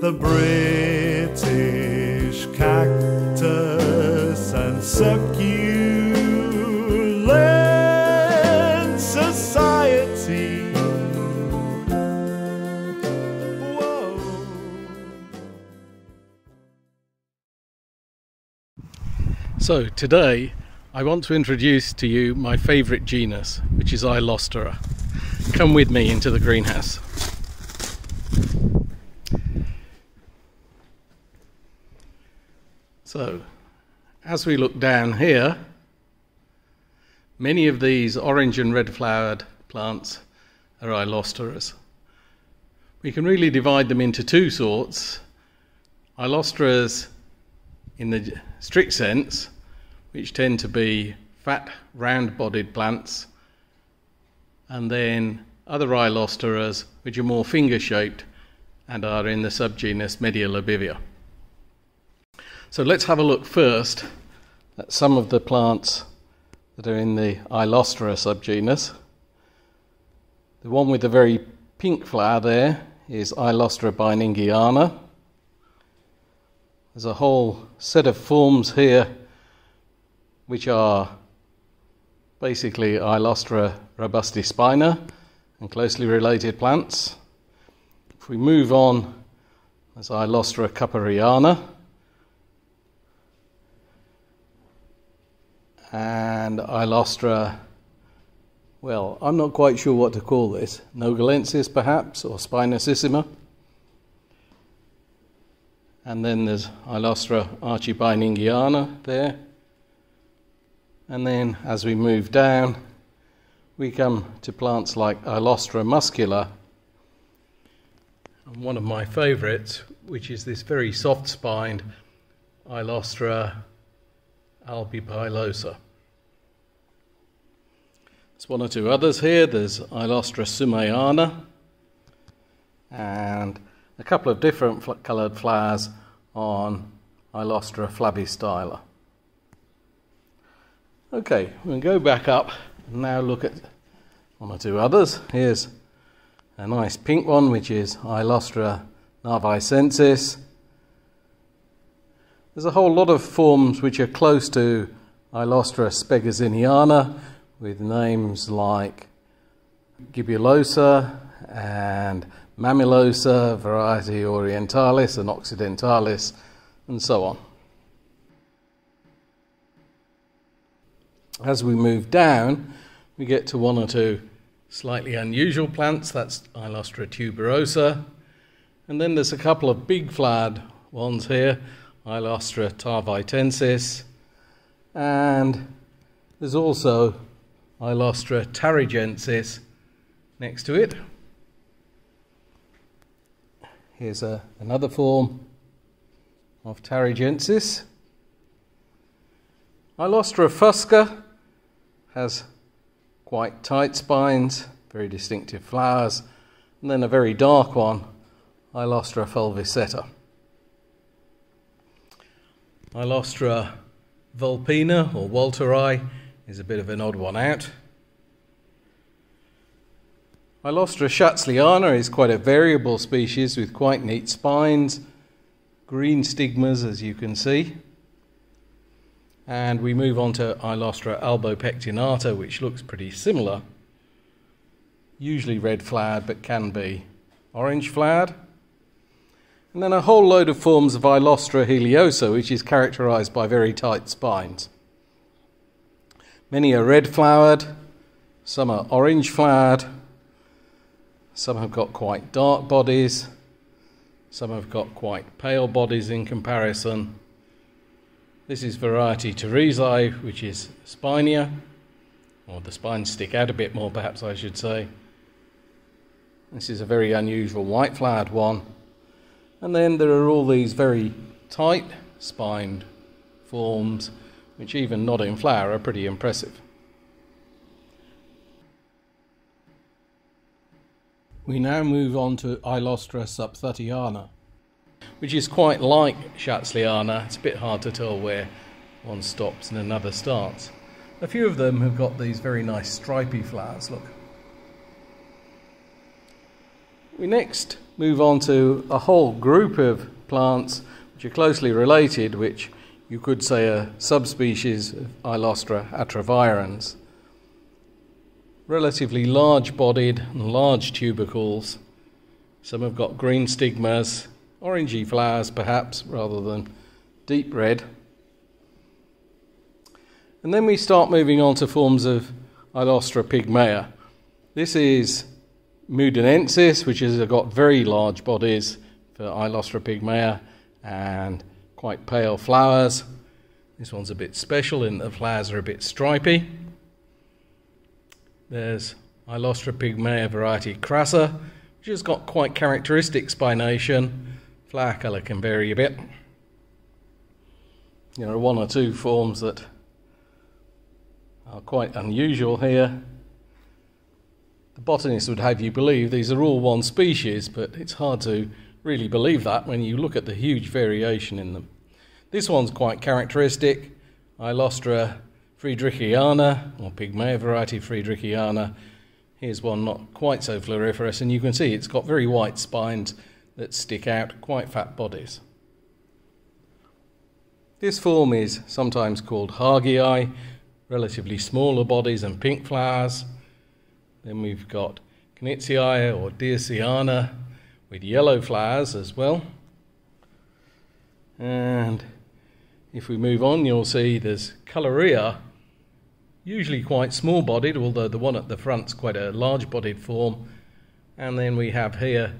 the British Cactus and Succulent Society. Whoa. So today I want to introduce to you my favourite genus, which is Aylostera. Come with me into the greenhouse. So, as we look down here, many of these orange and red flowered plants are Aylosteras. We can really divide them into two sorts. Aylosteras in the strict sense, which tend to be fat, round bodied plants, and then other Aylosteras, which are more finger shaped and are in the subgenus Mediolobivia. So let's have a look first at some of the plants that are in the Aylostera subgenus. The one with the very pink flower there is Aylostera buiningiana. There's a whole set of forms here which are basically Aylostera robustispina and closely related plants. If we move on, there's Aylostera cooperiana and Aylostera, well, I'm not quite sure what to call this, Nogalensis perhaps, or Spinosissima. And then there's Aylostera archibuiningiana there. And then as we move down, we come to plants like Aylostera muscula. And one of my favourites, which is this very soft spined Albipilosa. There's one or two others here. There's Aylostera sumayana and a couple of different fl- coloured flowers on Aylostera flavistyla. Okay, we'll go back up and now look at one or two others. Here's a nice pink one, which is Aylostera narvaecensis. There's a whole lot of forms which are close to Aylostera spegazziniana with names like gibulosa and Mammilosa, variety orientalis and occidentalis, and so on. As we move down, we get to one or two slightly unusual plants. That's Aylostera tuberosa. And then there's a couple of big flowered ones here Aylostera tarvitensis. And there's also Aylostera tarigensis next to it. Here's a, another form of tarigensis. Aylostera fusca has quite tight spines, very distinctive flowers, and then a very dark one, Aylostera fulviseta. Aylostera vulpina or walteri is a bit of an odd one out. Aylostera schatzliana is quite a variable species with quite neat spines, green stigmas as you can see. And we move on to Aylostera albopectinata, which looks pretty similar. Usually red flowered, but can be orange flowered. And then a whole load of forms of Aylostera heliosa, which is characterized by very tight spines. Many are red flowered, some are orange flowered, some have got quite dark bodies, some have got quite pale bodies in comparison. This is variety Teresae, which is spinia, or the spines stick out a bit more, perhaps I should say. This is a very unusual white flowered one. And then there are all these very tight spined forms, which, even not in flower, are pretty impressive. We now move on to Aylostera subthutiana, which is quite like Schatzliana. It's a bit hard to tell where one stops and another starts. A few of them have got these very nice stripy flowers, look. We next move on to a whole group of plants which are closely related, which you could say are subspecies of Aylostera atrovirens. Relatively large bodied and large tubercles. Some have got green stigmas, orangey flowers perhaps, rather than deep red. And then we start moving on to forms of Aylostera pygmaea. This is Moodinensis, which has got very large bodies for Aylostera pygmaea and quite pale flowers. This one's a bit special in the flowers are a bit stripy. There's Aylostera pygmaea variety crassa, which has got quite characteristic spination. Flower colour can vary a bit. There are one or two forms that are quite unusual here. The botanists would have you believe these are all one species, but it's hard to really believe that when you look at the huge variation in them. This one's quite characteristic. Aylostera friedrichiana, or Pygmaea variety friedrichiana. Here's one not quite so floriferous, and you can see it's got very white spines that stick out, quite fat bodies. This form is sometimes called Hagii, relatively smaller bodies and pink flowers. Then we've got Knizii or Dirceana with yellow flowers as well. And if we move on, you'll see there's Colorea, usually quite small bodied, although the one at the front's quite a large bodied form. And then we have here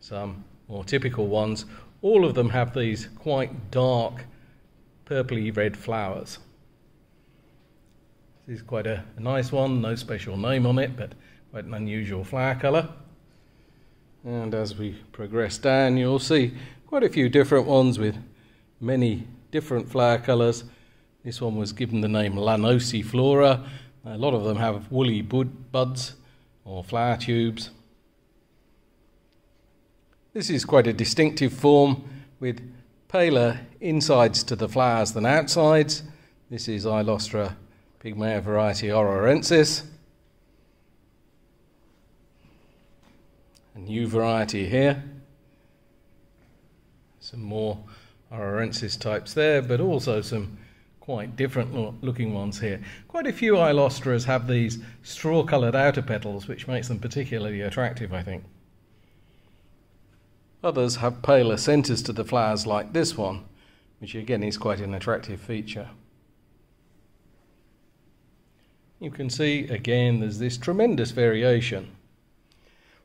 some more typical ones. All of them have these quite dark purpley red flowers. This is quite a, a, nice one, no special name on it, but quite an unusual flower colour. And as we progress down, you'll see quite a few different ones with many different flower colours. This one was given the name Lanosiflora. A lot of them have woolly bud, buds or flower tubes. This is quite a distinctive form with paler insides to the flowers than outsides. This is Aylostera Pygmaea variety Aurorensis. A new variety here. Some more Aurorensis types there, but also some quite different looking ones here. Quite a few Aylosteras have these straw coloured outer petals, which makes them particularly attractive, I think. Others have paler centres to the flowers, like this one, which again is quite an attractive feature you can see again there's this tremendous variation.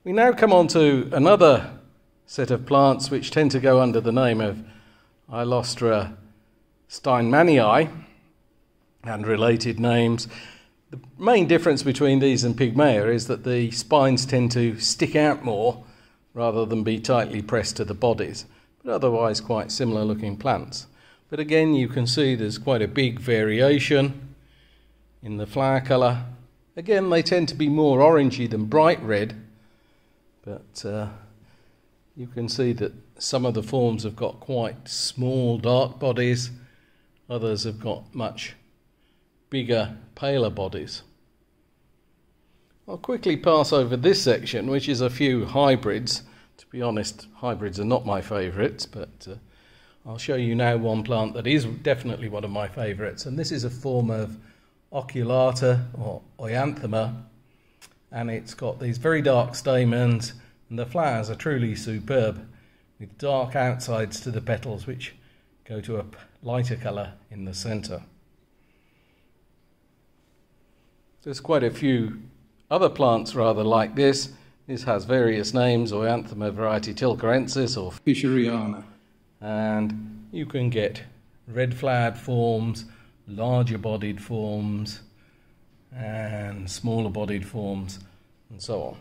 We now come on to another set of plants which tend to go under the name of Aylostera steinmannii and related names. The main difference between these and Pygmaea is that the spines tend to stick out more rather than be tightly pressed to the bodies, but otherwise quite similar looking plants. But again, you can see there's quite a big variation in the flower colour. Again, they tend to be more orangey than bright red, but uh, you can see that some of the forms have got quite small dark bodies, others have got much bigger, paler bodies. I'll quickly pass over this section, which is a few hybrids. To be honest, hybrids are not my favourites, but uh, I'll show you now one plant that is definitely one of my favourites, and this is a form of oculata or Euanthema, and it's got these very dark stamens, and the flowers are truly superb, with dark outsides to the petals, which go to a lighter colour in the centre. There's quite a few other plants rather like this. This has various names, Euanthema variety tilcarensis or Fischeriana. And you can get red flowered forms, larger bodied forms and smaller bodied forms and so on.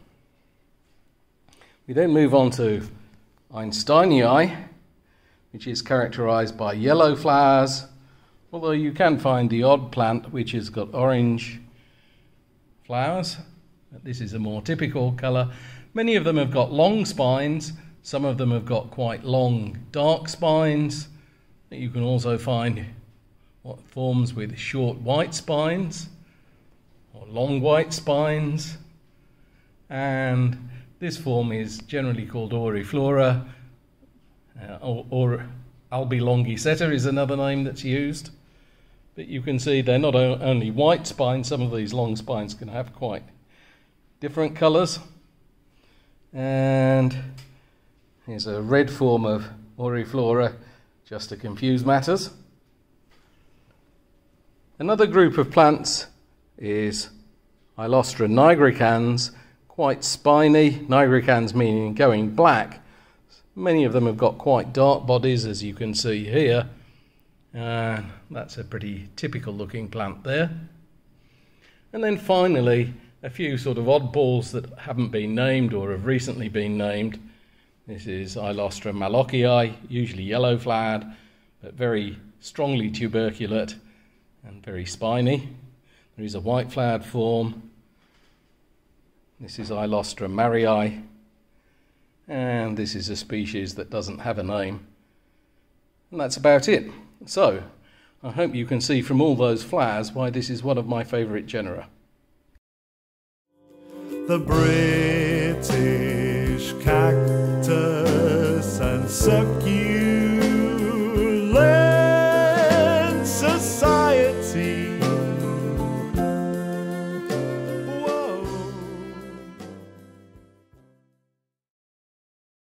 We then move on to Einsteinii, which is characterized by yellow flowers, although you can find the odd plant which has got orange flowers. This is a more typical colour. Many of them have got long spines, some of them have got quite long dark spines. You can also find what forms with short white spines or long white spines. And This form is generally called auriflora, uh, or, albilongiseta is another name that's used. But you can see they're not only white spines, some of these long spines can have quite different colours. And here's a red form of auriflora, just to confuse matters. Another group of plants is Aylostera nigricans, quite spiny, nigricans meaning going black. Many of them have got quite dark bodies, as you can see here. And that's a pretty typical looking plant there. And then finally, a few sort of oddballs that haven't been named or have recently been named. This is Aylostera mallockii, usually yellow flowered, but very strongly tuberculate and very spiny. There is a white flowered form. This is Aylostera marrii, and this is a species that doesn't have a name. And that's about it. So, I hope you can see from all those flowers why this is one of my favourite genera. The British cactus and succulent